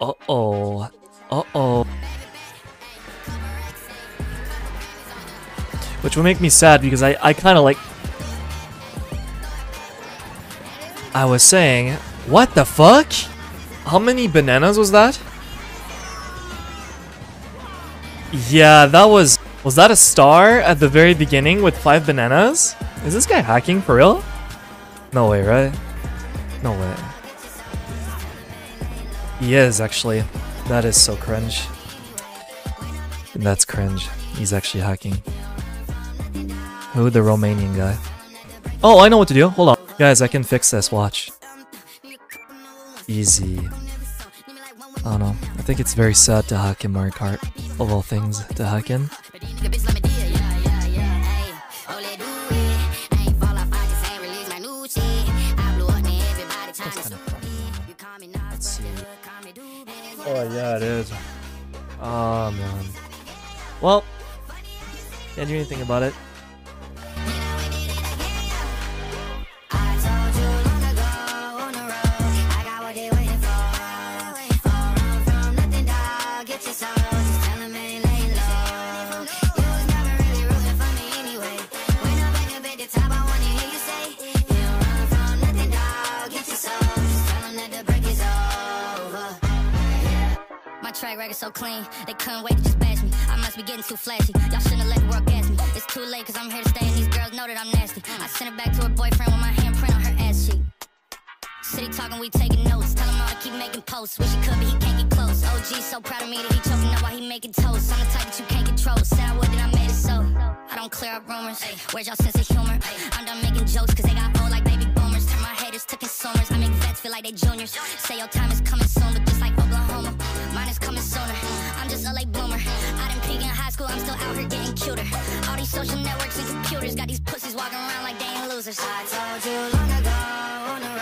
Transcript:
Uh-oh. Uh-oh. Which will make me sad because I, I kind of like... I was saying... What the fuck? How many bananas was that? Yeah, that was... Was that a star at the very beginning with five bananas? Is this guy hacking for real? No way, right? No way. He is, actually. That is so cringe. That's cringe. He's actually hacking. Who, the Romanian guy? Oh, I know what to do. Hold on. Guys, I can fix this. Watch. Easy. I don't know. I think it's very sad to hack in Mario Kart. Of all things to hack in. Oh yeah, it is. Oh man. Well, can't do anything about it. Track record so clean, they couldn't wait to just bash me. I must be getting too flashy. Y'all shouldn't have let the world gas me. It's too late, cause I'm here to stay, and these girls know that I'm nasty. I sent it back to her boyfriend with my handprint on her ass cheek. City talking, we taking notes. Tell him all to keep making posts. Wish he could, but he can't get close. OG so proud of me that he choking up while he making toast. I'm the type that you can't control. Said I would, that I made it so. I don't clear up rumors. Where's y'all sense of humor? I'm done making jokes, cause they got old like baby boomers. Turn my haters to consumers. I make vets feel like they juniors. Say your time is coming soon, but just like Oklahoma, coming sooner. I'm just a late bloomer. I didn't peak in high school, I'm still out here getting cuter. All these social networks and computers got these pussies walking around like they ain't losers. I told you long ago